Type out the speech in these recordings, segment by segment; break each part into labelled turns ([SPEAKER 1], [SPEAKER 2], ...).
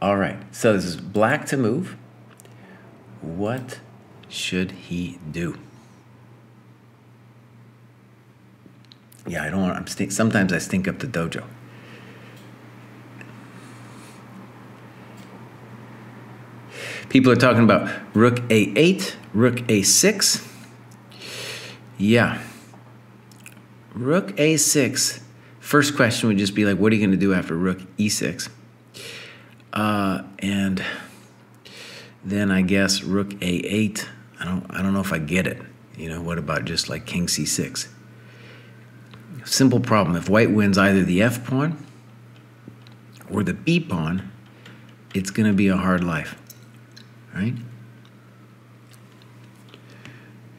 [SPEAKER 1] All right. So this is black to move. What should he do? Yeah, I don't want. I'm stink, sometimes I stink up the dojo. People are talking about rook a8, rook a6. Yeah. Rook a6. First question would just be like, what are you going to do after rook e6? Uh, and then I guess rook a8. I don't. I don't know if I get it. You know, what about just like king c6? Simple problem. If white wins either the f pawn or the b pawn, it's going to be a hard life right?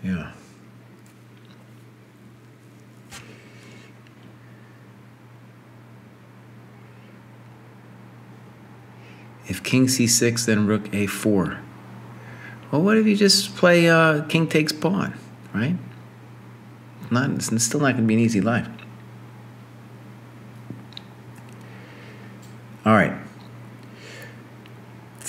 [SPEAKER 1] Yeah. If king c6, then rook a4. Well, what if you just play uh, king takes pawn, right? Not, it's still not going to be an easy life. All right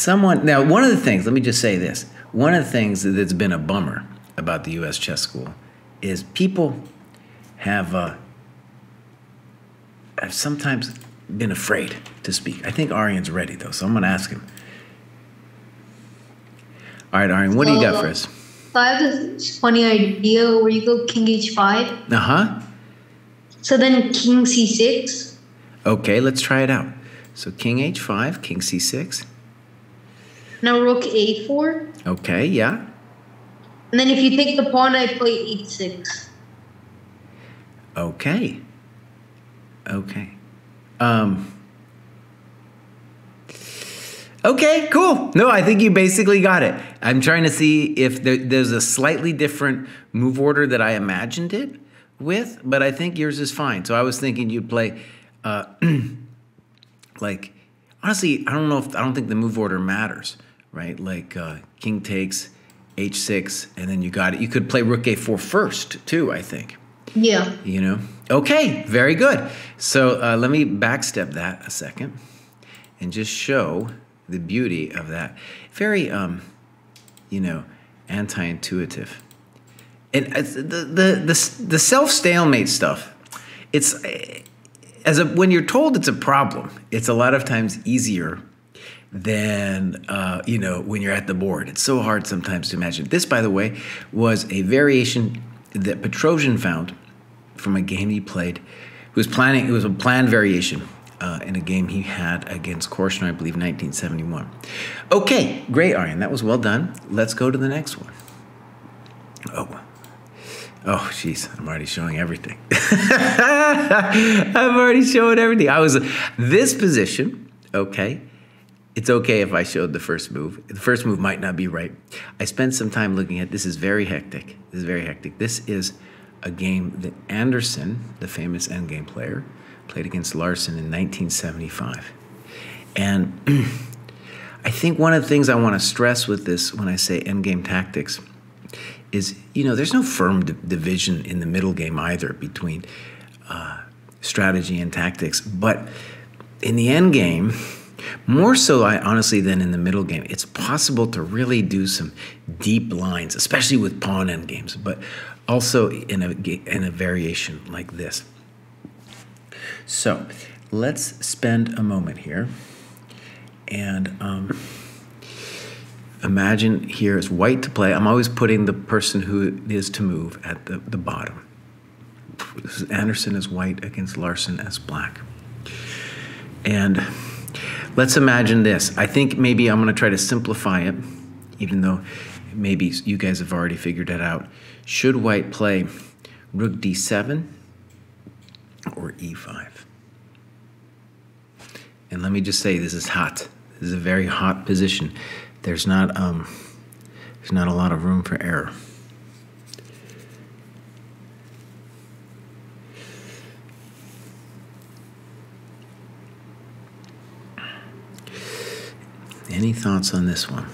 [SPEAKER 1] someone now one of the things let me just say this one of the things that's been a bummer about the us chess school is people have uh, have sometimes been afraid to speak i think Aryan's ready though so i'm going to ask him all right Aryan, what do you got for us So
[SPEAKER 2] I have this funny idea where you go king h5.
[SPEAKER 1] Uh huh.
[SPEAKER 2] So then king c6.
[SPEAKER 1] Okay, let's try it out. So king h5, king c6.
[SPEAKER 2] Now rook a4.
[SPEAKER 1] Okay, yeah.
[SPEAKER 2] And then if you take the pawn, I play h6.
[SPEAKER 1] Okay. Okay. Um. Okay, cool. No, I think you basically got it. I'm trying to see if there, there's a slightly different move order that I imagined it with, but I think yours is fine. So I was thinking you'd play, uh, like, honestly, I don't know if I don't think the move order matters right? Like uh, king takes h6, and then you got it. You could play rook a4 first, too, I think.
[SPEAKER 2] Yeah.
[SPEAKER 1] You know? Okay, very good. So uh, let me backstep that a second and just show the beauty of that. Very, um, you know, anti-intuitive. And uh, the, the, the, the self-stalemate stuff, it's, as a, when you're told it's a problem, it's a lot of times easier than uh, you know when you're at the board. It's so hard sometimes to imagine. This, by the way, was a variation that Petrosian found from a game he played. He was planning. It was a planned variation uh, in a game he had against Korchnoi, I believe, 1971. Okay, great, Aryan. That was well done. Let's go to the next one. Oh. Oh, jeez, I'm already showing everything. I'm already showing everything. I was this position, okay, it's okay if I showed the first move. The first move might not be right. I spent some time looking at this is very hectic. This is very hectic. This is a game that Andersson, the famous endgame player, played against Larsen in 1975. And I think one of the things I want to stress with this when I say endgame tactics is, you know, there's no firm division in the middle game either between uh, strategy and tactics. But in the end game, more so, I honestly, than in the middle game, it's possible to really do some deep lines, especially with pawn end games, but also in a in a variation like this. So, let's spend a moment here, and um, imagine here is white to play. I'm always putting the person who is to move at the, the bottom. This is Andersson is white against Larsen as black, and Let's imagine this. I think maybe I'm going to try to simplify it, even though maybe you guys have already figured it out. Should white play rook d7 or e5? And let me just say, this is hot. This is a very hot position. There's not, um, there's not a lot of room for error. Any thoughts on this one?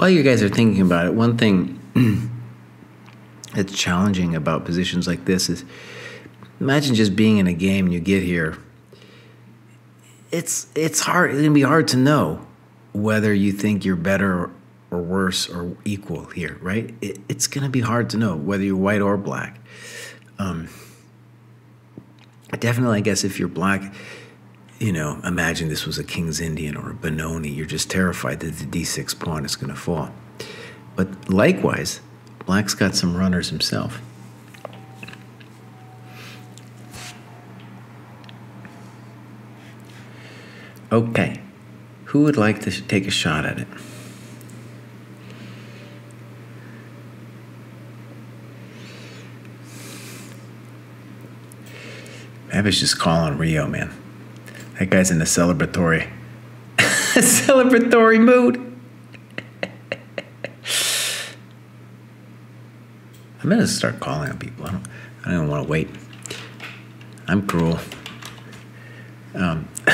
[SPEAKER 1] While you guys are thinking about it, one thing that's challenging about positions like this is imagine just being in a game and you get here. It's it's hard. It's gonna be hard to know whether you think you're better or worse or equal here, right? It, it's gonna be hard to know whether you're white or black. Um, definitely, I guess if you're black, you know, imagine this was a King's Indian or a Benoni. You're just terrified that the d6 pawn is going to fall. But likewise, Black's got some runners himself. Okay, who would like to take a shot at it? Maybe just calling Rio, man. That guy's in a celebratory, celebratory mood. I'm gonna start calling on people. I don't. I don't want to wait. I'm cruel. Um,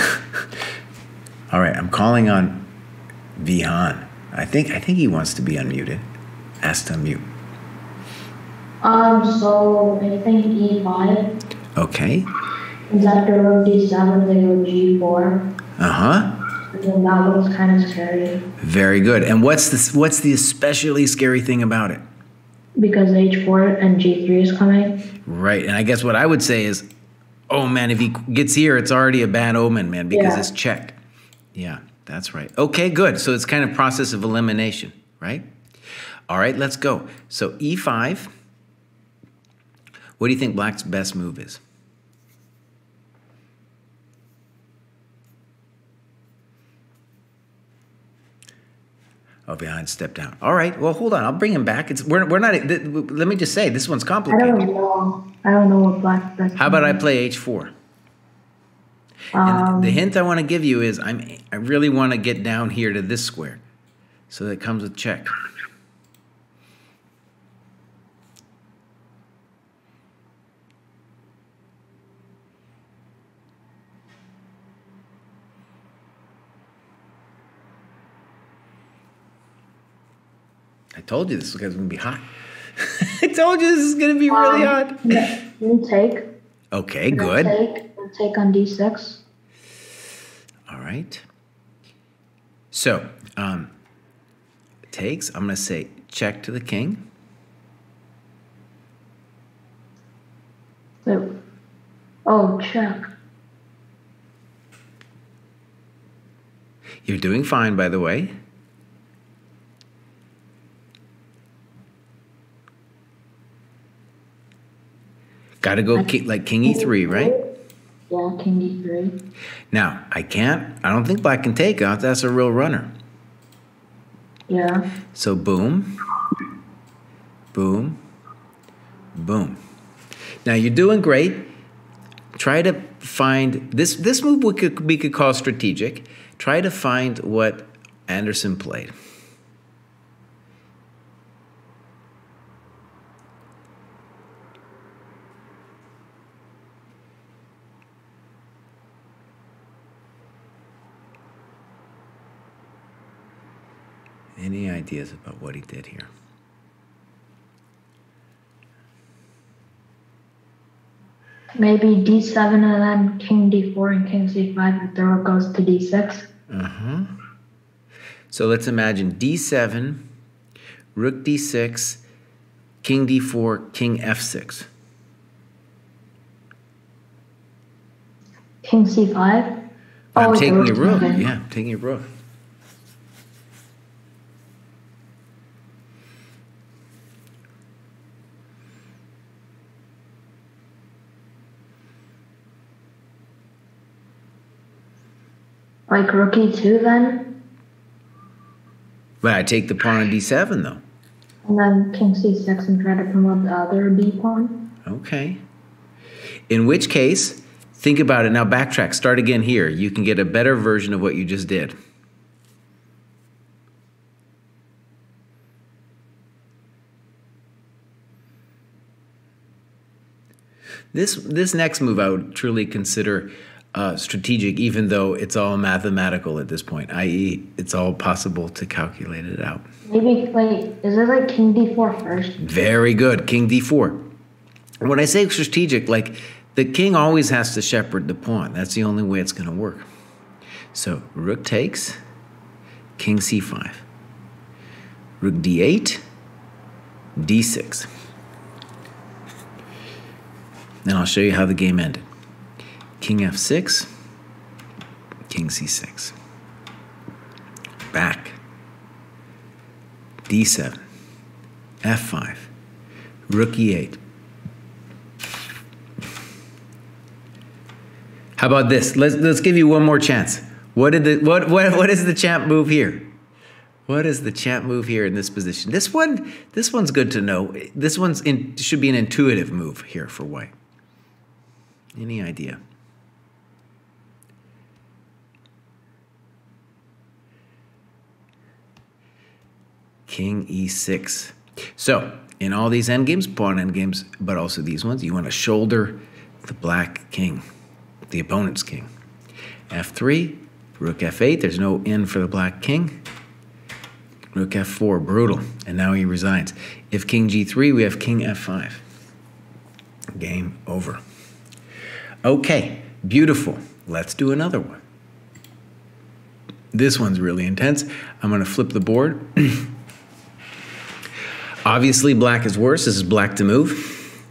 [SPEAKER 1] all right, I'm calling on Vihan. I think. I think he wants to be unmuted. Ask to unmute.
[SPEAKER 3] Um, so I think E5.
[SPEAKER 1] Okay.
[SPEAKER 3] Is after rook D7, they go G4.
[SPEAKER 1] Uh huh.
[SPEAKER 3] And then that looks kind of scary
[SPEAKER 1] Very good. And what's the what's the especially scary thing about it?
[SPEAKER 3] because H4 and G3 is coming.
[SPEAKER 1] Right. And I guess what I would say is, oh man, if he gets here, it's already a bad omen, man, because
[SPEAKER 3] Yeah.
[SPEAKER 1] it's check. Yeah, that's right. Okay, good. So it's kind of process of elimination, right? All right, let's go. So E5. What do you think Black's best move is? Oh, behind step down. All right. Well, hold on. I'll bring him back. It's we're, we're not. th- let me just say this one's complicated.
[SPEAKER 3] I don't know. I don't know what black's best.
[SPEAKER 1] How about I play h4?
[SPEAKER 3] is.
[SPEAKER 1] And
[SPEAKER 3] Um,
[SPEAKER 1] the hint I want to give you is I'm I really want to get down here to this square. So that comes with check. I told you this was going to be hot. I told you this is going to be really
[SPEAKER 3] um,
[SPEAKER 1] hot.
[SPEAKER 3] me take.
[SPEAKER 1] Okay,
[SPEAKER 3] Let
[SPEAKER 1] good.
[SPEAKER 3] Take, let take on D6.
[SPEAKER 1] All right. So, um, takes, I'm going to say check to the king.
[SPEAKER 3] Oh, check.
[SPEAKER 1] You're doing fine, by the way. Got to go like king e3, right?
[SPEAKER 3] Yeah, King e3.
[SPEAKER 1] Now, I can't, I don't think black can take out. That's a real runner.
[SPEAKER 3] Yeah.
[SPEAKER 1] So, boom, boom, boom. Now, you're doing great. Try to find this. This move we could, we could call strategic. Try to find what Andersson played. Any ideas about what he did here?
[SPEAKER 3] Maybe D7 and then King D4 and King C5 and throw goes to D6.
[SPEAKER 1] Uh-huh. So let's imagine d7, rook d6, king d4, king f6.
[SPEAKER 3] King C5.
[SPEAKER 1] I'm
[SPEAKER 3] Oh,
[SPEAKER 1] taking your rook. Yeah, I'm taking your rook.
[SPEAKER 3] Like rook E2 then,
[SPEAKER 1] But I take the pawn on d7 though.
[SPEAKER 3] and then King C6 and try to promote the other b pawn.
[SPEAKER 1] Okay. In which case, think about it. Now backtrack. Start again here. You can get a better version of what you just did. This this next move I would truly consider uh, strategic, even though it's all mathematical at this point, i.e., it's all possible to calculate it out.
[SPEAKER 3] Maybe like is it like king d4 first?
[SPEAKER 1] Very good. King d4. When I say strategic, like the king always has to shepherd the pawn. That's the only way it's going to work. So rook takes, king c5, rook d8, d6. Then I'll show you how the game ended. King f6, king c6. Back. d7, f5, rook e8. How about this? Let's let's give you one more chance. What did the what what what is the champ move here? What is the champ move here in this position? This one this one's good to know. This one's in, should be an intuitive move here for white. Any idea? King e6. So, in all these endgames, pawn endgames, but also these ones, you want to shoulder the black king, the opponent's king. f3, rook f8, there's no in for the black king. Rook f4, brutal, and now he resigns. If king g3, we have king f5. Game over. Okay, beautiful. Let's do another one. This one's really intense. I'm going to flip the board. Obviously, black is worse. This is black to move.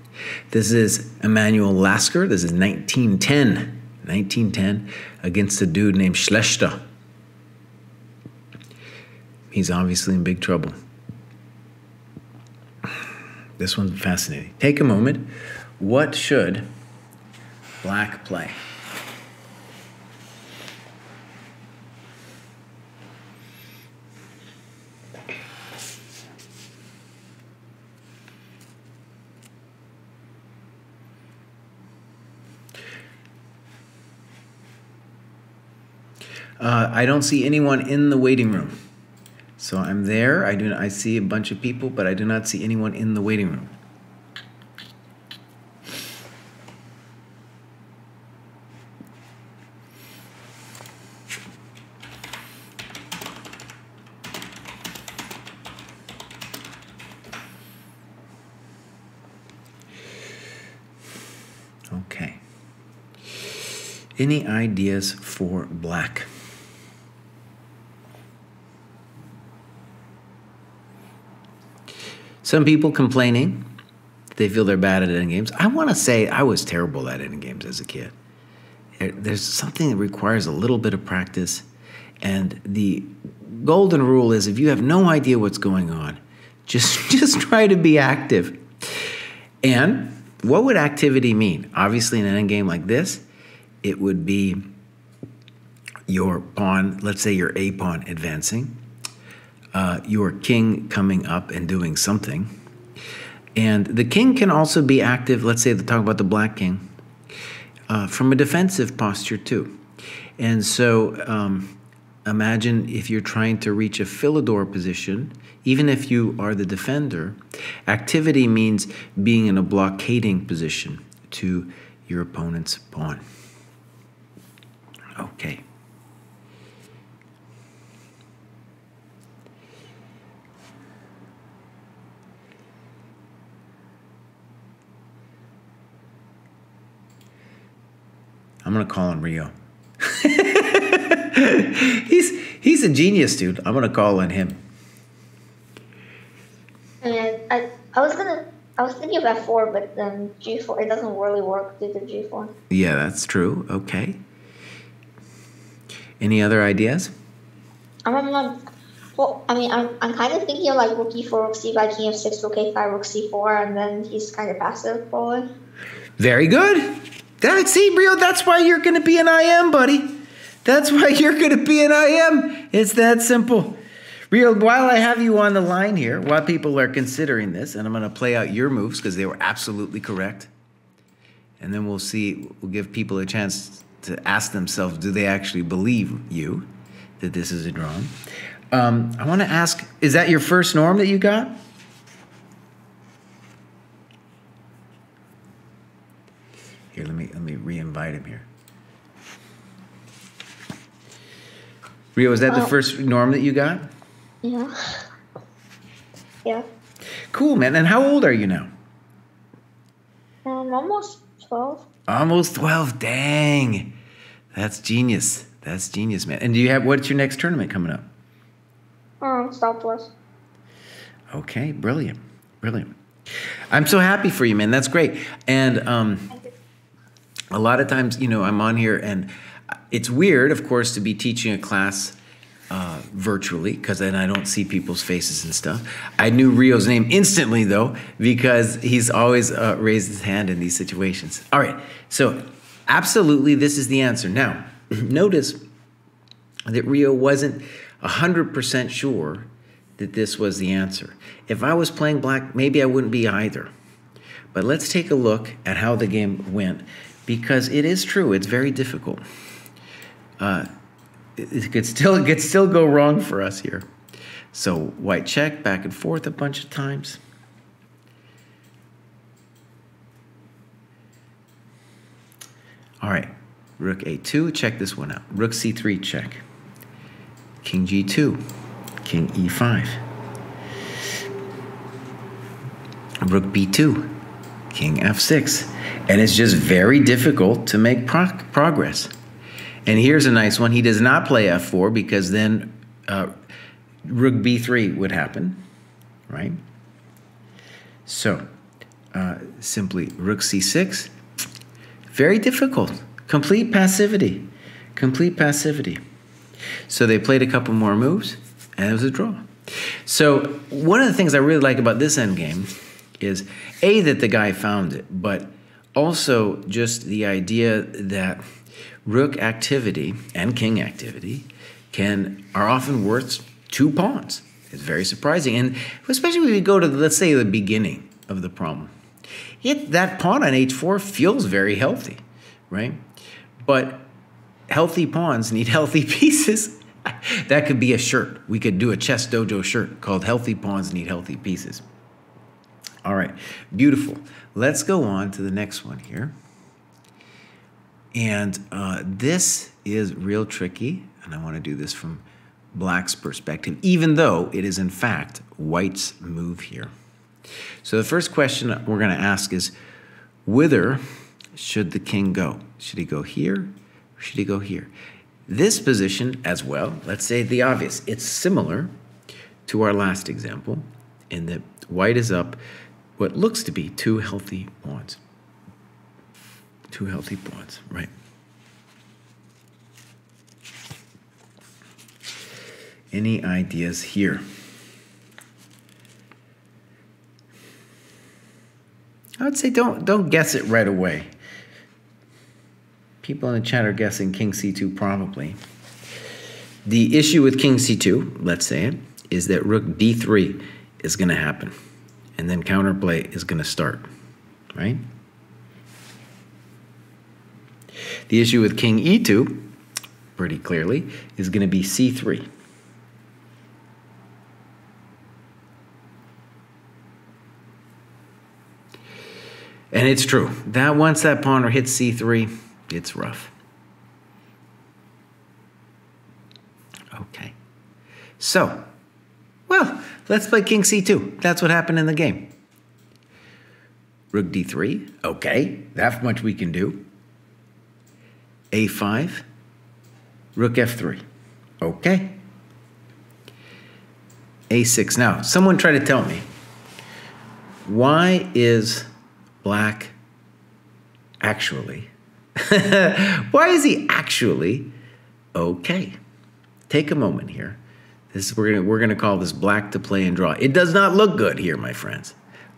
[SPEAKER 1] This is Emanuel Lasker. This is 1910. 1910 against a dude named Schlechter. He's obviously in big trouble. This one's fascinating. Take a moment. What should black play? Uh, I don't see anyone in the waiting room. So I'm there. I do. I see a bunch of people, but I do not see anyone in the waiting room. Okay. Any ideas for black? Some people complaining they feel they're bad at endgames. games. I want to say I was terrible at endgames games as a kid. There's something that requires a little bit of practice, and the golden rule is if you have no idea what's going on, just just try to be active. And what would activity mean? Obviously, in an endgame like this, it would be your pawn, let's say your A pawn advancing, uh, your king coming up and doing something. And the king can also be active, let's say, the talk about the black king, uh, from a defensive posture too. And so um, imagine if you're trying to reach a Philidor position, even if you are the defender, activity means being in a blockading position to your opponent's pawn. Okay. Gonna call him Rio. he's he's a genius, dude. I'm gonna call on him.
[SPEAKER 4] And I I was gonna I was thinking about four, but then G four it doesn't really work due to G four.
[SPEAKER 1] Yeah, that's true. Okay. Any other ideas?
[SPEAKER 4] I'm not. Well, I mean, I'm, I'm kind of thinking of like rook e4, rook c5, king f6, rook a5, rook c4, and then he's kind of passive forward.
[SPEAKER 1] Very good. That, see, Rio, that's why you're going to be an IM, buddy. That's why you're going to be an IM. It's that simple. Rio, while I have you on the line here, while people are considering this, and I'm going to play out your moves because they were absolutely correct. And then we'll see, we'll give people a chance to ask themselves, do they actually believe you that this is a drawing? Um, I want to ask, is that your first norm that you got? Here, let me let me re-invite him here. Rio, is that the
[SPEAKER 4] Oh.
[SPEAKER 1] first norm that you got?
[SPEAKER 4] Yeah. Yeah.
[SPEAKER 1] Cool, man. And how old are you now?
[SPEAKER 4] Um, almost 12.
[SPEAKER 1] Almost 12. Dang. That's genius. That's genius, man. And do you have what's your next tournament coming up?
[SPEAKER 4] Um, Southwest.
[SPEAKER 1] Okay, brilliant. Brilliant. I'm so happy for you, man. That's great. And um, a lot of times, you know, I'm on here and it's weird, of course, to be teaching a class uh, virtually because then I don't see people's faces and stuff. I knew Rio's name instantly, though, because he's always uh, raised his hand in these situations. All right, so absolutely, this is the answer. Now, notice that Rio wasn't 100% sure that this was the answer. If I was playing black, maybe I wouldn't be either. But let's take a look at how the game went because it is true, it's very difficult. Uh, it, it could still it could still go wrong for us here. So white check back and forth a bunch of times. All right, rook a2, check this one out. Rook c3 check. King g2, king e5. Rook b2, king f6. And it's just very difficult to make pro progress. And here's a nice one. He does not play f4 because then uh, rook b3 would happen, right? So uh, simply rook c6. Very difficult. Complete passivity. Complete passivity. So they played a couple more moves, and it was a draw. So one of the things I really like about this endgame is a that the guy found it, but also just the idea that rook activity and king activity can are often worth two pawns. It's very surprising, and especially when you go to let's say the beginning of the problem. That pawn on h4 feels very healthy, right? But healthy pawns need healthy pieces. that could be a shirt. We could do a chess dojo shirt called Healthy Pawns Need Healthy Pieces. All right, beautiful. Let's go on to the next one here. And uh, this is real tricky, and I want to do this from black's perspective, even though it is in fact white's move here. So the first question we're going to ask is, whither should the king go? Should he go here, should he go here? This position as well, let's say the obvious, it's similar to our last example in that white is up what looks to be two healthy pawns. Two healthy pawns, right? Any ideas here? I would say don't don't guess it right away. People in the chat are guessing king c2 probably. The issue with king c2, let's say it, is that rook d3 is going to happen. And then counterplay is going to start, right? The issue with king e2, pretty clearly, is going to be c3. And it's true. That once that pawn hits c3, it's rough. Okay. So, well, let's play king c2. That's what happened in the game. Rook d3. Okay, that much we can do. a5. Rook f3. Okay. a6. Now, someone try to tell me, why is black actually, why is he actually okay? Take a moment here. This we're gonna we're gonna call this black to play and draw. It does not look good here, my friends.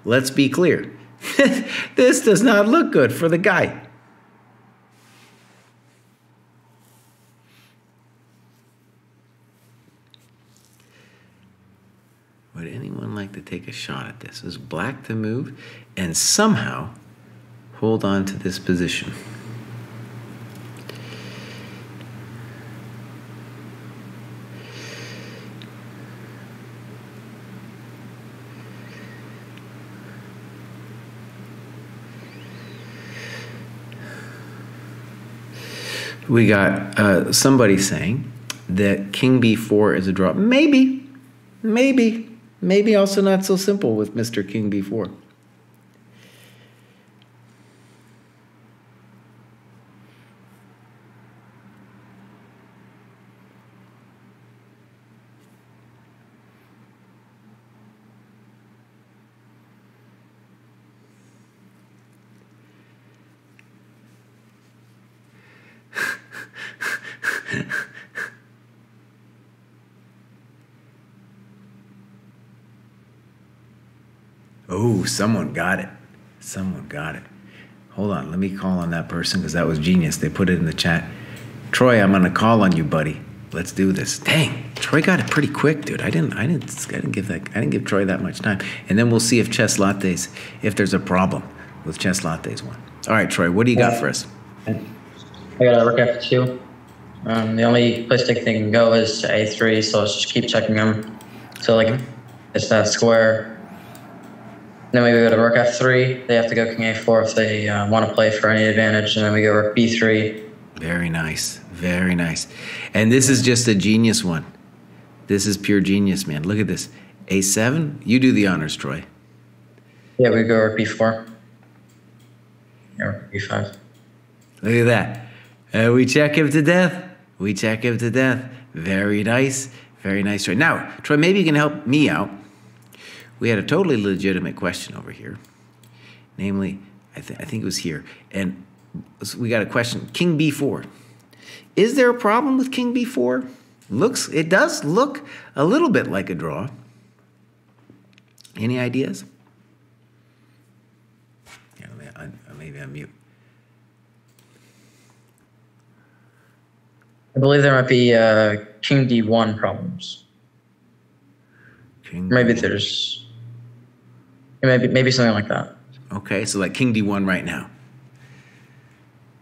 [SPEAKER 1] Let's be clear. this does not look good for the guy. Would anyone like to take a shot at this? Is black to move and somehow hold on to this position? We got uh, somebody saying that king b4 is a draw. Maybe, maybe, maybe also not so simple with Mr. King b4. Oh, someone got it. Someone got it. Hold on, let me call on that person because that was genius. They put it in the chat. Troy, I'm gonna call on you, buddy. Let's do this. Dang, Troy got it pretty quick, dude. I didn't, I didn't, I didn't give that, I didn't give Troy that much time. And then we'll see if chess lattes, if there's a problem with chess lattes one. All right, Troy, what do you got for us?
[SPEAKER 5] I got a rook f2. Um, the only place they can go is to a3, so let's just keep checking them. So like, it's that square. Then we go to rook f3. They have to go king a4 if they uh, want to play for any advantage, and then we go rook b3.
[SPEAKER 1] Very nice, very nice. And this is just a genius one. This is pure genius, man. Look at this. A7, you do the honors, Troy.
[SPEAKER 5] Yeah, we go rook b4. Yeah, rook b5.
[SPEAKER 1] Look at that. Uh, we check him to death. We check him to death. Very nice. Very nice, Troy. Now, Troy, maybe you can help me out. We had a totally legitimate question over here. Namely, I, th- I think it was here. And so we got a question King b4. Is there a problem with King b4? Looks, it does look a little bit like a draw. Any ideas? Yeah, let me, I, maybe I'm mute.
[SPEAKER 5] I believe there might be uh, king d1 problems.
[SPEAKER 1] King
[SPEAKER 5] Maybe there's maybe maybe something like that.
[SPEAKER 1] Okay, so like King D1 right now.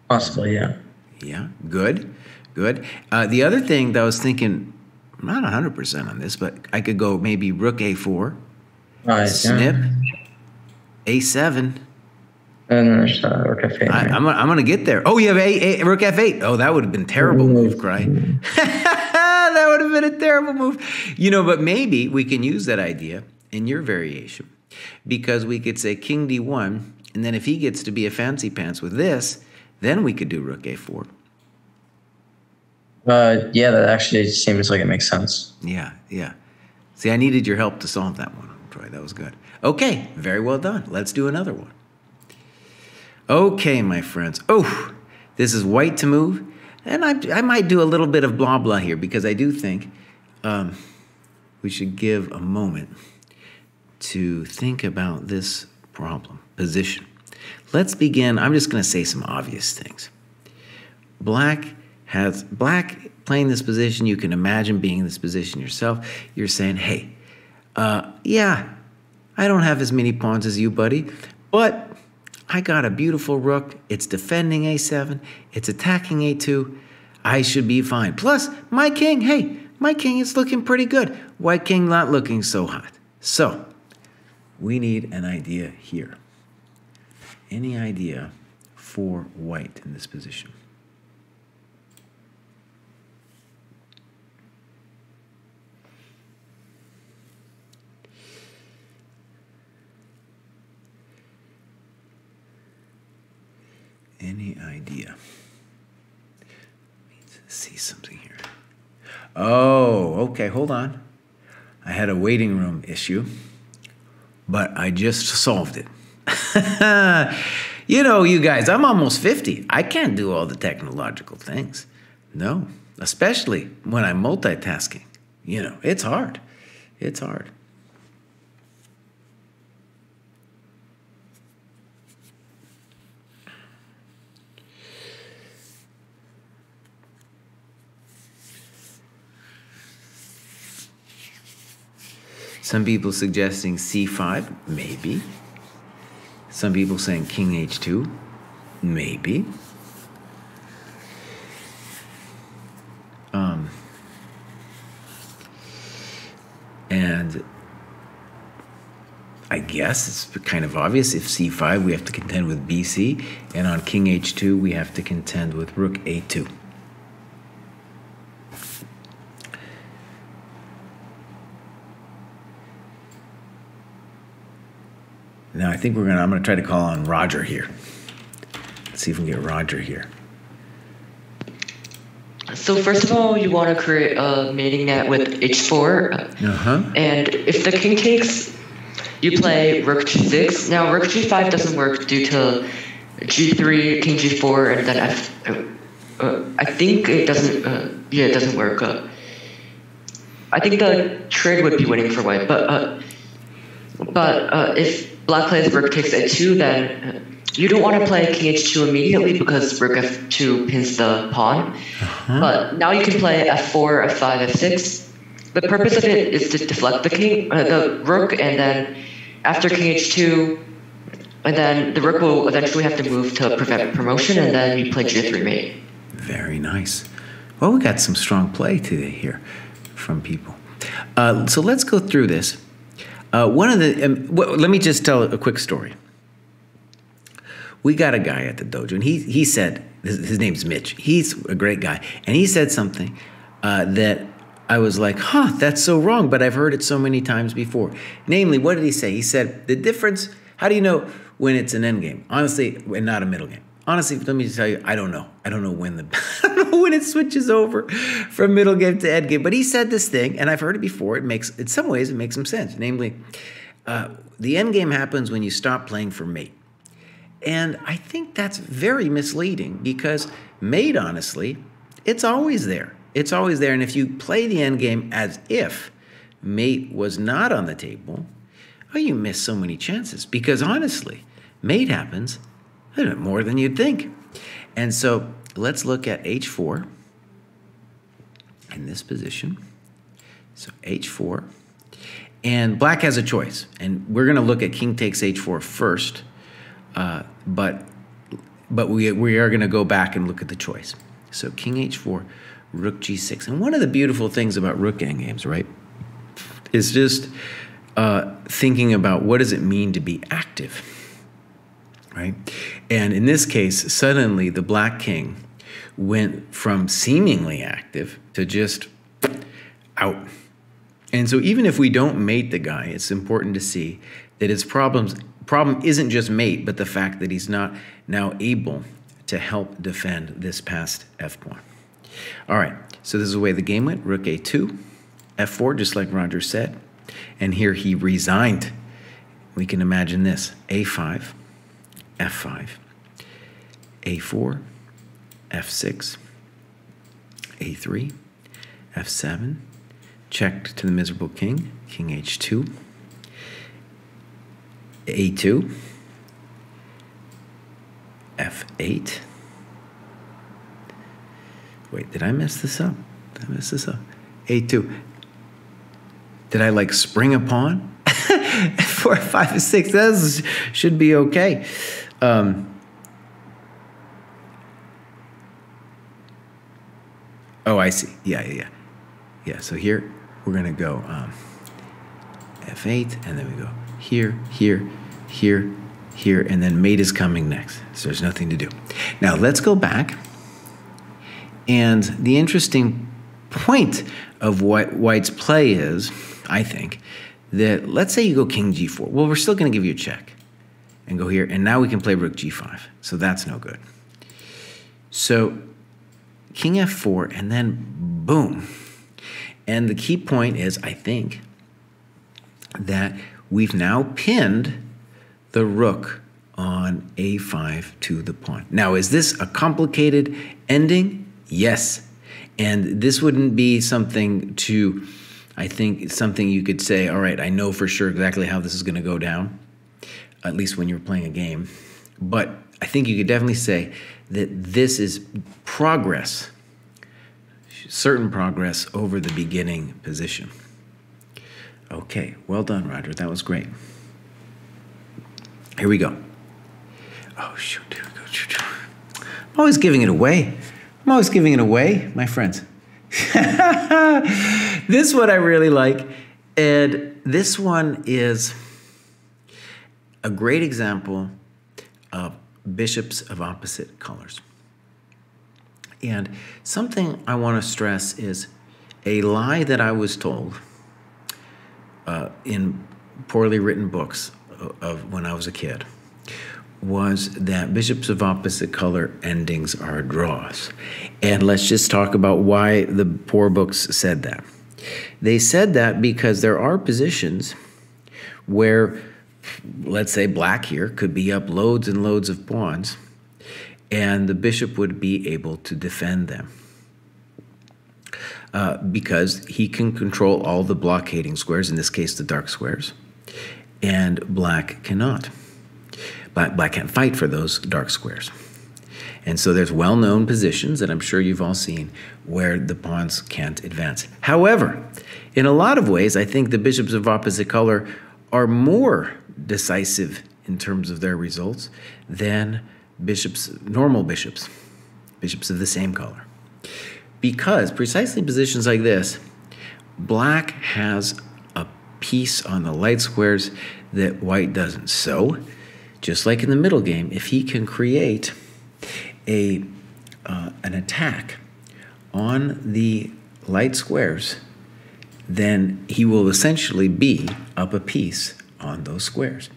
[SPEAKER 5] Possibly, yeah.
[SPEAKER 1] Yeah, good, good. Uh, the other thing that I was thinking, I'm not 100% on this, but I could go maybe Rook A4,
[SPEAKER 5] Right,
[SPEAKER 1] Snip,
[SPEAKER 5] Yeah.
[SPEAKER 1] A7.
[SPEAKER 5] And there's uh, rook f8.
[SPEAKER 1] I, I'm, gonna- I'm going to get there. Oh, you have a, a, Rook F8. Oh, that would have been terrible move, Troy. that would have been a terrible move. You know, but maybe we can use that idea in your variation because we could say King D1, and then if he gets to be a fancy pants with this, then we could do Rook A4.
[SPEAKER 5] Uh, yeah, that actually seems like it makes sense.
[SPEAKER 1] Yeah, yeah. See, I needed your help to solve that one, Troy. That was good. Okay, very well done. Let's do another one. Okay, my friends. Oh, this is white to move. And I, I might do a little bit of blah blah here because I do think um, we should give a moment to think about this problem position. Let's begin. I'm just going to say some obvious things. Black has black playing this position. You can imagine being in this position yourself. You're saying, "Hey, uh, yeah, I don't have as many pawns as you, buddy, but I got a beautiful rook. It's defending a7. It's attacking a2. I should be fine. Plus, my king. Hey, my king is looking pretty good. White king not looking so hot. So, we need an idea here. Any idea for white in this position? Any idea? See something here. Oh, okay, hold on. I had a waiting room issue, but I just solved it. you know, you guys, I'm almost 50. I can't do all the technological things. No, especially when I'm multitasking. You know, it's hard. It's hard. Some people suggesting c5, maybe. Some people saying king h2, maybe. Um, and I guess it's kind of obvious. If c5, we have to contend with bc, and on king h2, we have to contend with rook a2. Think we're gonna. I'm gonna try to call on Roger here. Let's see if we can get Roger here.
[SPEAKER 6] So first of all, you want to create a mating net with h4,
[SPEAKER 1] Uh huh.
[SPEAKER 6] and if the king takes, you play rook g6. Now rook g5 doesn't work due to g3, king g4, and then f. Uh, uh, I think it doesn't. Uh, yeah, it doesn't work. Uh, I think the trade would be winning for white, but uh, but uh, if black plays rook takes a2, then uh, you don't want to play king h2 immediately because rook f2 pins the pawn. But now you can play f4, f5, f6. The purpose of it is to deflect the king, uh, the rook, and then after king h2, and then the rook will eventually have to move to prevent promotion, and then you play g3 mate.
[SPEAKER 1] Very nice. Well, we got some strong play today here from people. Uh, so let's go through this. Uh, one of the, um, well, let me just tell a quick story. We got a guy at the dojo, and he he said his, his name's Mitch. He's a great guy, and he said something uh, that I was like, "Huh, that's so wrong," but I've heard it so many times before. Namely, what did he say? He said the difference. How do you know when it's an end game? Honestly, and not a middle game. Honestly, let me tell you, I don't know. I don't know when the I don't know when it switches over from middle game to end game. But he said this thing, and I've heard it before. It makes, in some ways, it makes some sense. Namely, uh, the end game happens when you stop playing for mate. And I think that's very misleading because mate, honestly, it's always there. It's always there. And if you play the end game as if mate was not on the table, oh, you miss so many chances. Because honestly, mate happens more than you'd think. And so let's look at h4 in this position. So h4. And black has a choice. And we're going to look at king takes h4 first. Uh, but but we, we are going to go back and look at the choice. So king h4, rook g6. And one of the beautiful things about rook endgames, right, is just uh, thinking about what does it mean to be active, right? And in this case, suddenly the black king went from seemingly active to just out. And so even if we don't mate the guy, it's important to see that his problems problem isn't just mate, but the fact that he's not now able to help defend this passed f pawn. All right, so this is the way the game went. Rook a2, f4, just like Roger said. And here he resigned. We can imagine this, a5, f5, a4, f6, a3, f7, checked to the miserable king, king h2, a2, f8. Wait, did I mess this up? Did I mess this up? a2. Did I like spring a pawn? Four, five, six. That should be okay. Um, oh, I see. Yeah, yeah, yeah. Yeah, so here we're going to go um, f8, and then we go here, here, here, here, and then mate is coming next. So there's nothing to do. Now let's go back. And the interesting point of what White's play is, I think, that let's say you go king g4. Well, we're still going to give you a check and go here. And now we can play rook g5. So that's no good. So king f4, and then boom. And the key point is, I think, that we've now pinned the rook on a5 to the pawn. Now, is this a complicated ending? Yes. And this wouldn't be something to, I think, something you could say, all right, I know for sure exactly how this is going to go down, at least when you're playing a game. But I think you could definitely say that this is progress, certain progress over the beginning position. Okay, well done, Roger. That was great. Here we go. Oh, shoot. I'm always giving it away. I'm always giving it away, my friends. this one I really like. And this one is a great example of bishops of opposite colors. And something I want to stress is a lie that I was told uh, in poorly written books of when I was a kid was that bishops of opposite color endings are draws. And let's just talk about why the poor books said that. They said that because there are positions where, let's say, black here could be up loads and loads of pawns, and the bishop would be able to defend them. Uh, because he can control all the blockading squares, in this case, the dark squares, and black cannot. Black, black can't fight for those dark squares. And so there's well known positions that I'm sure you've all seen where the pawns can't advance. However, in a lot of ways, I think the bishops of opposite color are more decisive in terms of their results than bishops, normal bishops, bishops of the same color. Because precisely positions like this, black has a piece on the light squares that white doesn't. So, just like in the middle game, if he can create a, uh, an attack on the light squares, then he will essentially be up a piece on those squares.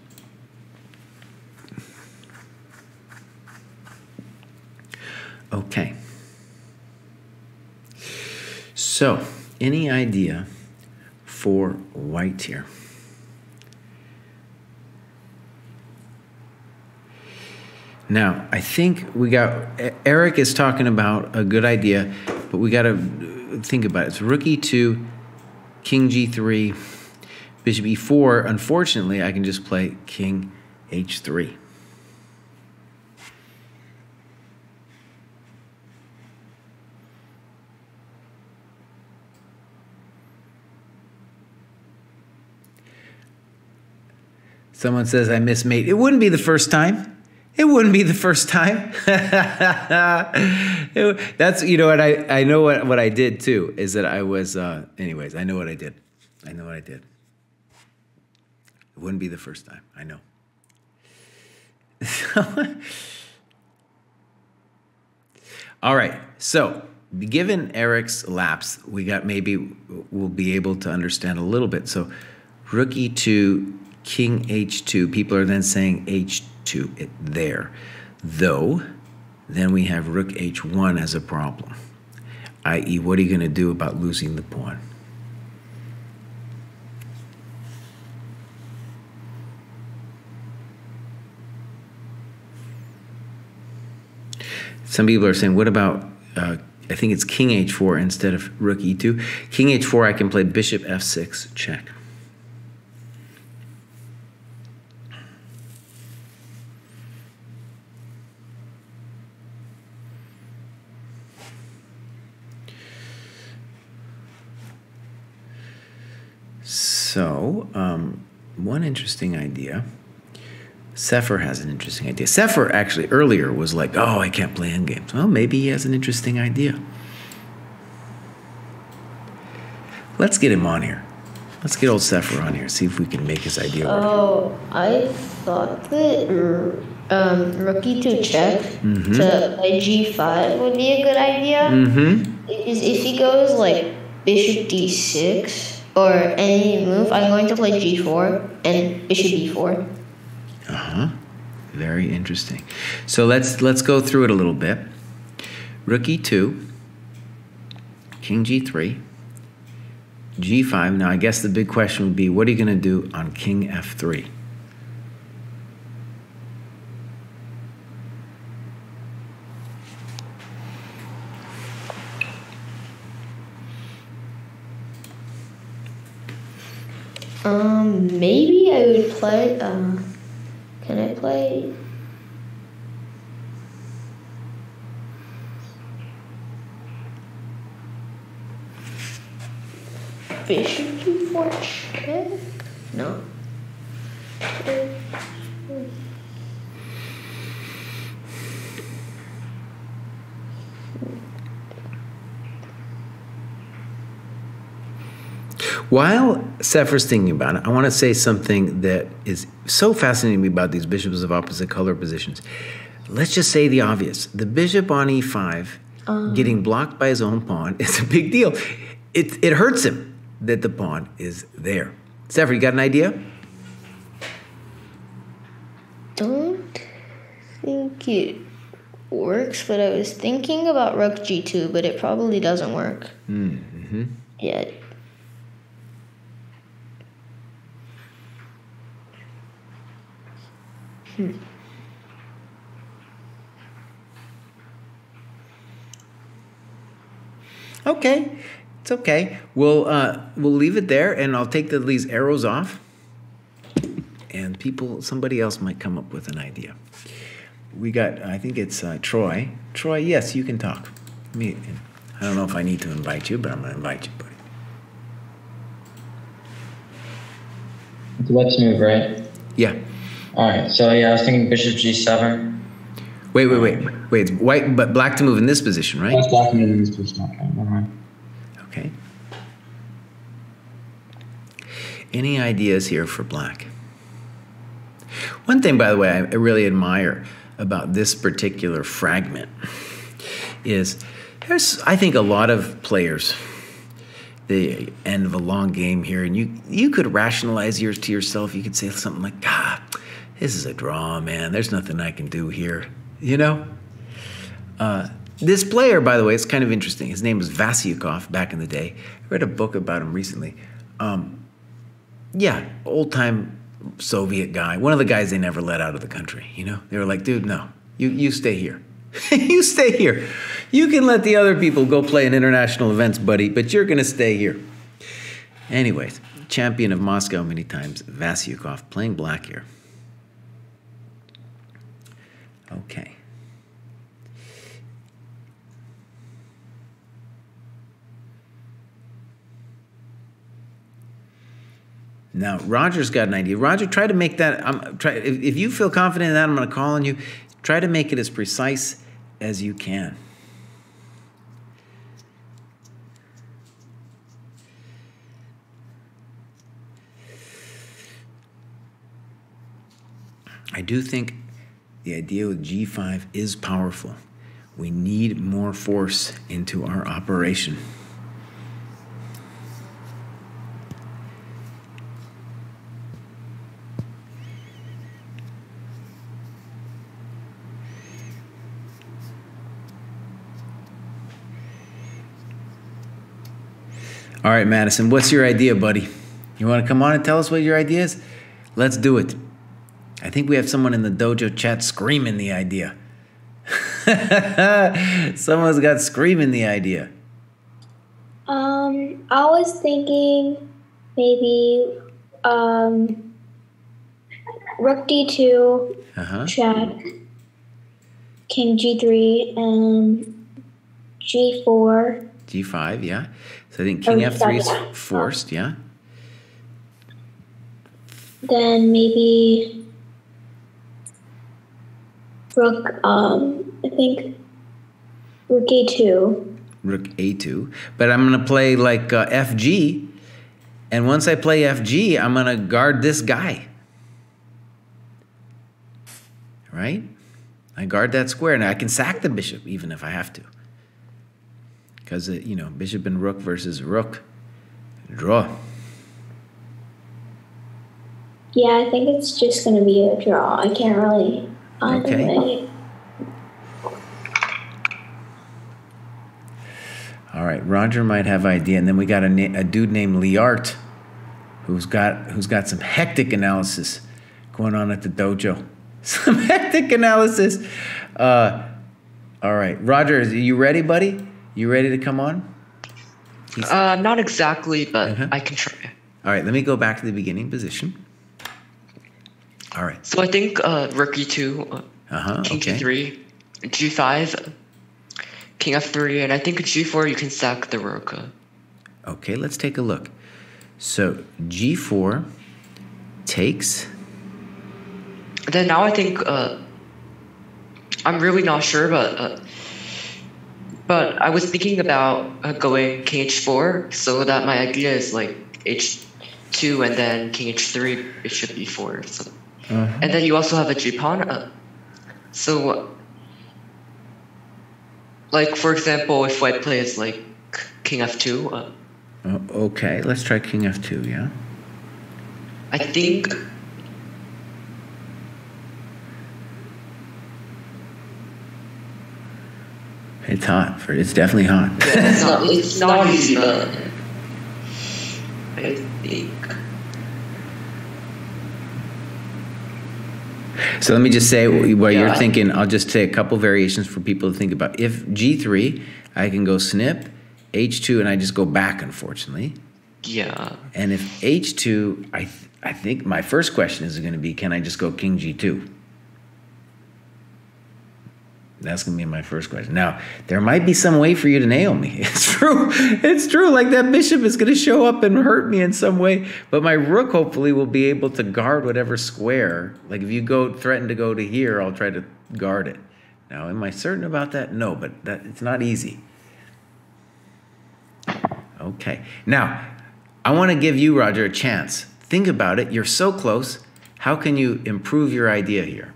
[SPEAKER 1] Okay. So, any idea for white here? Now, I think we got Eric is talking about a good idea, but we got to think about it. It's rook e2, king g3, bishop e4. Unfortunately, I can just play king h3. Someone says I miss mate. It wouldn't be the first time. It wouldn't be the first time. that's you know what I I know what what I did too is that I was uh, anyways I know what I did. I know what I did. It wouldn't be the first time. I know. All right. So, given Eric's lapse, we got maybe we'll be able to understand a little bit. So, rookie e2, king h2. People are then saying h2 to it there. Though, then we have rook h1 as a problem, i.e., what are you going to do about losing the pawn? Some people are saying, what about, uh, I think it's king h4 instead of rook e2. King h4, I can play bishop f6, check. So, um, one interesting idea. Sefer has an interesting idea. Sefer actually earlier was like, oh, I can't play endgames. Well, maybe he has an interesting idea. Let's get him on here. Let's get old Sefer on here, see if we can make his idea work.
[SPEAKER 7] Oh, I thought that um, rook e2 check
[SPEAKER 1] Mm-hmm.
[SPEAKER 7] to play g5 would be a good idea.
[SPEAKER 1] Mm-hmm.
[SPEAKER 7] Is if he goes like bishop d6 or any move, I'm going to play g4 and bishop e4.
[SPEAKER 1] Uh-huh. Very interesting. So let's let's go through it a little bit. Rook e2, king g3, g5. Now I guess the big question would be what are you going to do on king f3?
[SPEAKER 7] Um, maybe I would play. Uh, can I play? Bishop g4 check? No.
[SPEAKER 1] While Sefer's thinking about it, I want to say something that is so fascinating to me about these bishops of opposite color positions. Let's just say the obvious. The bishop on e5 getting blocked by his own pawn is a big deal. It, it hurts him that the pawn is there. Sefer, you got an idea?
[SPEAKER 7] Don't think it works, but I was thinking about rook g2, but it probably doesn't work
[SPEAKER 1] Mm-hmm.
[SPEAKER 7] Yet.
[SPEAKER 1] Okay, it's okay. We'll uh, we'll leave it there, and I'll take the, these arrows off. And people, somebody else might come up with an idea. We got, I think it's uh, Troy. Troy, yes, you can talk. Me, I don't know if I need to invite you, but I'm gonna invite you, buddy.
[SPEAKER 5] Let's move, right?
[SPEAKER 1] Yeah.
[SPEAKER 5] All right. So yeah, I was thinking bishop g7.
[SPEAKER 1] Wait, wait, wait, wait. It's white, but black to move in this position, right?
[SPEAKER 5] That's black in this position. Okay, never mind.
[SPEAKER 1] Okay. Any ideas here for black? One thing, by the way, I really admire about this particular fragment is there's, I think, a lot of players. The end of a long game here, and you you could rationalize yours to yourself. You could say something like, "Ah, this is a draw, man. There's nothing I can do here." You know. Uh, this player, by the way, it's kind of interesting. His name was Vasyukov back in the day. I read a book about him recently. Um, yeah, old time Soviet guy. One of the guys they never let out of the country. You know, they were like, dude, no, you you stay here. you stay here. You can let the other people go play in international events, buddy, but you're gonna stay here. Anyways, champion of Moscow many times, Vasyukov playing black here. Okay. Now, Roger's got an idea. Roger, try to make that. I'm try if, if you feel confident in that, I'm going to call on you. Try to make it as precise as you can. I do think the idea with G5 is powerful. We need more force into our operation. All right, Madison, what's your idea, buddy? You want to come on and tell us what your idea is? Let's do it. I think we have someone in the dojo chat screaming the idea. Someone's got screaming the idea.
[SPEAKER 4] Um, I was thinking maybe um, rook d2,
[SPEAKER 1] Uh huh.
[SPEAKER 4] check, king g3, and g4.
[SPEAKER 1] G5, yeah. So I think King
[SPEAKER 4] Oh,
[SPEAKER 1] F3 is forced, yeah.
[SPEAKER 4] Then maybe rook, um, I think rook a2.
[SPEAKER 1] Rook A2. But I'm going to play like uh, FG. And once I play FG, I'm going to guard this guy. Right? I guard that square. And I can sack the bishop even if I have to. Because, you know, bishop and rook versus rook. Draw.
[SPEAKER 4] Yeah, I think it's just gonna be a draw. I can't really.
[SPEAKER 1] Okay.
[SPEAKER 4] Okay.
[SPEAKER 1] All right, Roger might have idea, and then we got a, na- a dude named Liart, who's got who's got some hectic analysis going on at the dojo. Some hectic analysis. Uh, all right, Roger, are you ready, buddy? You ready to come on?
[SPEAKER 6] Uh, not exactly, but
[SPEAKER 1] Uh-huh.
[SPEAKER 6] I can try.
[SPEAKER 1] All right, let me go back to the beginning position. All right.
[SPEAKER 6] So I think uh, rook e2, uh,
[SPEAKER 1] Uh huh.
[SPEAKER 6] king
[SPEAKER 1] Okay.
[SPEAKER 6] g3, g5, king f3, and I think g4 you can sack the rook.
[SPEAKER 1] Okay, let's take a look. So G4 takes.
[SPEAKER 6] Then now I think uh, I'm really not sure, but uh, but I was thinking about uh, going king h4, so that my idea is like h2 and then king h3, bishop e4. So.
[SPEAKER 1] -huh.
[SPEAKER 6] And then you also have a g-pawn. so, like for example, if white plays like King F two. Uh,
[SPEAKER 1] oh, okay, let's try King F two. Yeah.
[SPEAKER 6] I think
[SPEAKER 1] It's hot. For, it's definitely hot.
[SPEAKER 6] yeah, it's, not, it's not easy, but I think.
[SPEAKER 1] So let me just say what you're thinking. I'll just say a couple variations for people to think about. If G3, I can go snip, H2, and I just go back, unfortunately.
[SPEAKER 6] Yeah.
[SPEAKER 1] And if H2, I, th- I think my first question is going to be can I just go King G2? That's to be my first question. Now, there might be some way for you to nail me. It's true. It's true. Like that bishop is going to show up and hurt me in some way. But my rook hopefully will be able to guard whatever square. Like if you go threaten to go to here, I'll try to guard it. Now, am I certain about that? No, but that it's not easy. Okay. Now, I want to give you, Roger, a chance. Think about it. You're so close. How can you improve your idea here?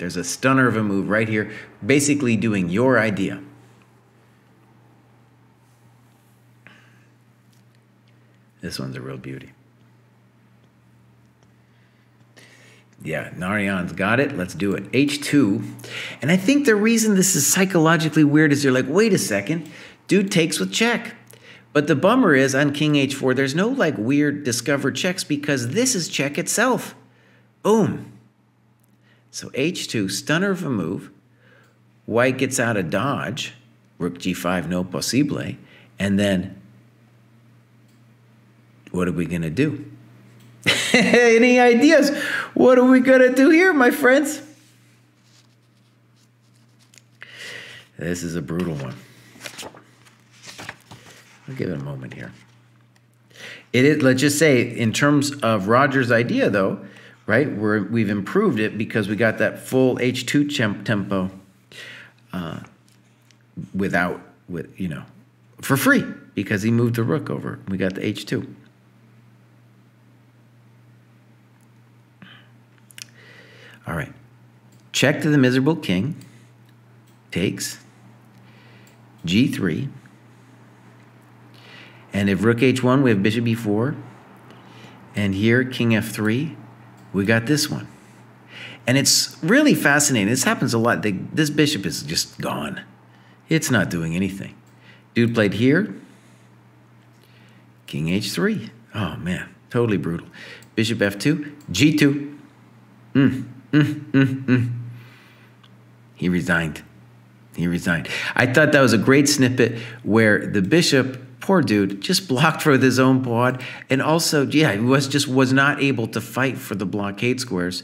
[SPEAKER 1] There's a stunner of a move right here, basically doing your idea. This one's a real beauty. Yeah, Narayan's got it. Let's do it. H2. And I think the reason this is psychologically weird is you're like, wait a second, dude takes with check. But the bummer is on King H4, there's no like weird discovered checks because this is check itself. Boom. So H2, stunner of a move. White gets out of dodge. Rook G5, no possible. And then, what are we going to do? Any ideas? What are we going to do here, my friends? This is a brutal one. I'll give it a moment here. It is, let's just say, in terms of Roger's idea, though, right? We're, we've improved it because we got that full H2 temp, tempo uh, without, with you know, for free because he moved the rook over. We got the H2. All right. Check to the miserable king. Takes. G3. And if rook h1, we have bishop e4. And here, king f3, we got this one. And it's really fascinating. This happens a lot. They, this bishop is just gone. It's not doing anything. Dude played here. King h3. Oh, man. Totally brutal. Bishop f2. G2. Mm, mm, mm, mm. He resigned. He resigned. I thought that was a great snippet where the bishop, poor dude, just blocked for his own pawn, and also, yeah, he was just was not able to fight for the blockade squares,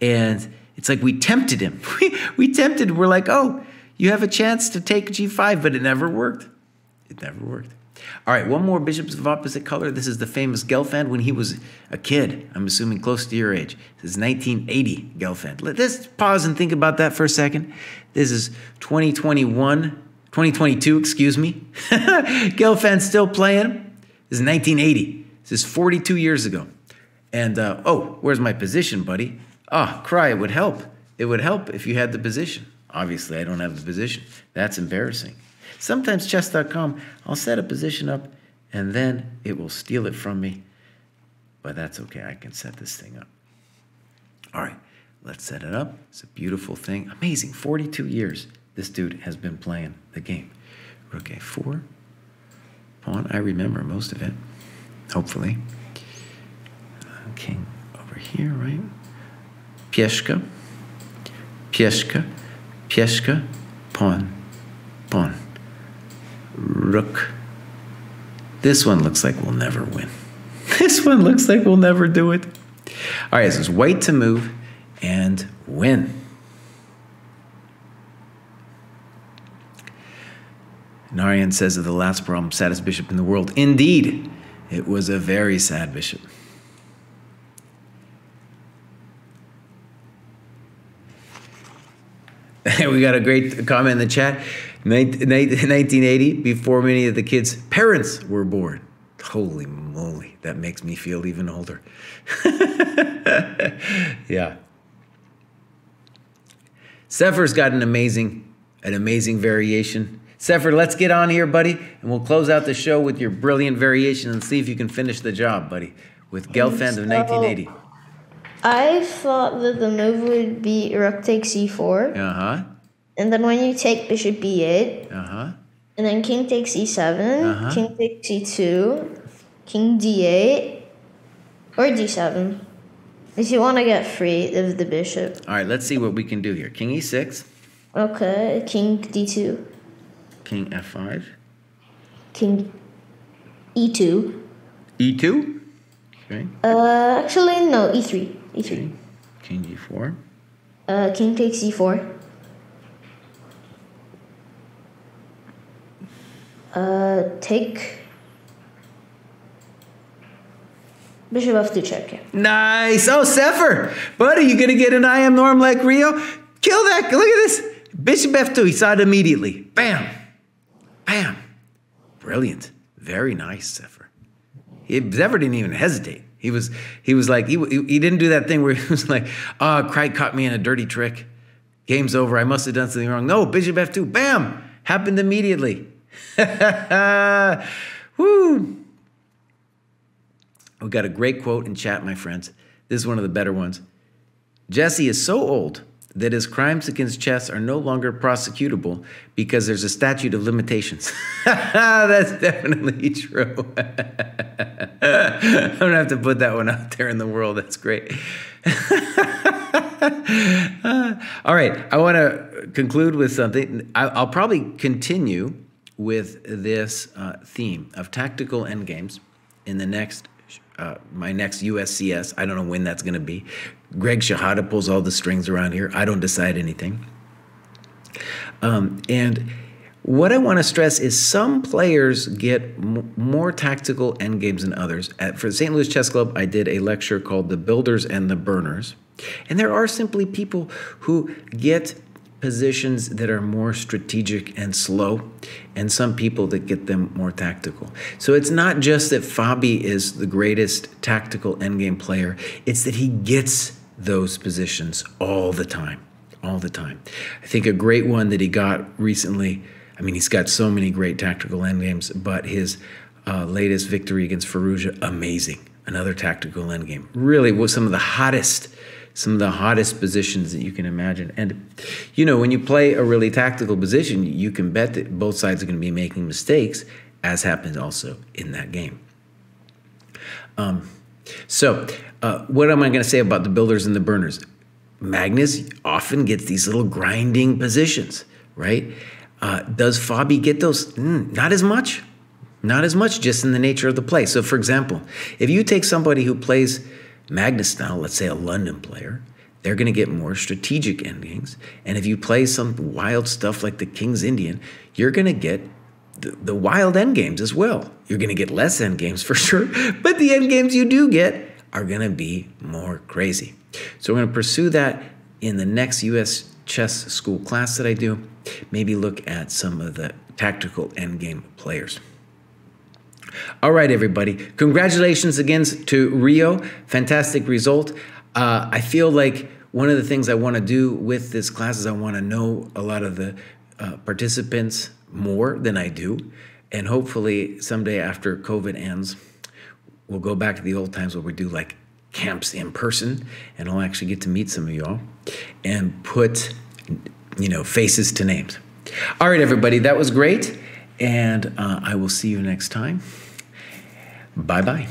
[SPEAKER 1] and it's like we tempted him. We, we tempted. We're like, oh, you have a chance to take g5, but it never worked. It never worked. All right, one more bishops of opposite color. This is the famous Gelfand when he was a kid. I'm assuming close to your age. This is 1980 Gelfand. Let's pause and think about that for a second. This is 2021, 2022, excuse me. Gelfand's still playing. This is 1980. This is 42 years ago. And uh, oh, where's my position, buddy? Ah, oh, cry. It would help. It would help if you had the position. Obviously, I don't have the position. That's embarrassing. Sometimes chess.com, I'll set a position up and then it will steal it from me. But that's okay. I can set this thing up. All right, let's set it up. It's a beautiful thing. Amazing. 42 years this dude has been playing the game. Rook a4. Pawn, I remember most of it, hopefully. Uh, king over here, right? Pieszka. Pieszka. Pieszka. Pawn. Pawn. Rook. This one looks like we'll never win. This one looks like we'll never do it. All right, so it's white to move and win. Narayan says of the last problem, saddest bishop in the world. Indeed, it was a very sad bishop. we got a great comment in the chat. 1980, before many of the kids' parents were born. Holy moly, that makes me feel even older. yeah. Sefer's got an amazing, an amazing variation. Sefer, let's get on here, buddy, and we'll close out the show with your brilliant variation and see if you can finish the job, buddy, with Gelfand of 1980.
[SPEAKER 7] I thought that the move would be rook takes e4.
[SPEAKER 1] Uh huh.
[SPEAKER 7] And then when you take bishop b8,
[SPEAKER 1] Uh huh.
[SPEAKER 7] and then king takes e7,
[SPEAKER 1] Uh-huh.
[SPEAKER 7] king takes e2, king d8, or d7. If you want to get free of the bishop.
[SPEAKER 1] All right, let's see what we can do here. King e6,
[SPEAKER 7] Okay, king d2,
[SPEAKER 1] king f5,
[SPEAKER 7] king e2.
[SPEAKER 1] e2. Okay.
[SPEAKER 7] Uh, actually, no, e3. E3.
[SPEAKER 1] okay. King g4.
[SPEAKER 7] Uh, king takes e4. Uh, take bishop f2 check. Yeah.
[SPEAKER 1] Nice. Oh, Sefer, buddy, you gonna get an IM norm like Rio? Kill that. Look at this. Bishop f2. He saw it immediately. Bam. Bam. Brilliant. Very nice, Sefer. He, Sefer didn't even hesitate. He was he was like he, he, didn't do that thing where he was like, oh, Craig caught me in a dirty trick. Game's over. I must have done something wrong. No, Bishop f2. Bam. Happened immediately. Woo. We got a great quote in chat, my friends. This is one of the better ones. Jesse is so old that his crimes against chess are no longer prosecutable because there's a statute of limitations. That's definitely true. I'm gonna have to put that one out there in the world. That's great. all right, I want to conclude with something. I'll probably continue with this uh, theme of tactical endgames in the next uh, my next USCS. I don't know when that's going to be. Greg Shahade pulls all the strings around here. I don't decide anything. Um, and what I want to stress is some players get more tactical end games than others. At, for the St. Louis Chess Club, I did a lecture called The Builders and the Burners. And there are simply people who get positions that are more strategic and slow, and some people that get them more tactical. So it's not just that Fabi is the greatest tactical endgame player, it's that he gets those positions all the time. All the time. I think a great one that he got recently, I mean, he's got so many great tactical endgames, but his uh, latest victory against Firouzja, amazing. Another tactical endgame. Really was some of the hottest some of the hottest positions that you can imagine. And, you know, when you play a really tactical position, you can bet that both sides are going to be making mistakes, as happened also in that game. Um, so, uh, what am I going to say about the builders and the burners? Magnus often gets these little grinding positions, right? Uh, does Fabi get those? Mm, not as much. Not as much, just in the nature of the play. So, for example, if you take somebody who plays Magnus now, let's say a London player, they're going to get more strategic endings. And if you play some wild stuff like the King's Indian, you're going to get the, the wild endgames as well. You're going to get less endgames for sure, but the endgames you do get are going to be more crazy. So we're going to pursue that in the next US chess school class that I do. Maybe look at some of the tactical endgame players. All right, everybody. Congratulations again to Rio. Fantastic result. Uh, I feel like one of the things I want to do with this class is I want to know a lot of the uh, participants more than I do. And hopefully, someday after COVID ends, we'll go back to the old times where we do like camps in person and I'll actually get to meet some of y'all and put, you know, faces to names. All right, everybody. That was great. And uh, I will see you next time. Bye bye.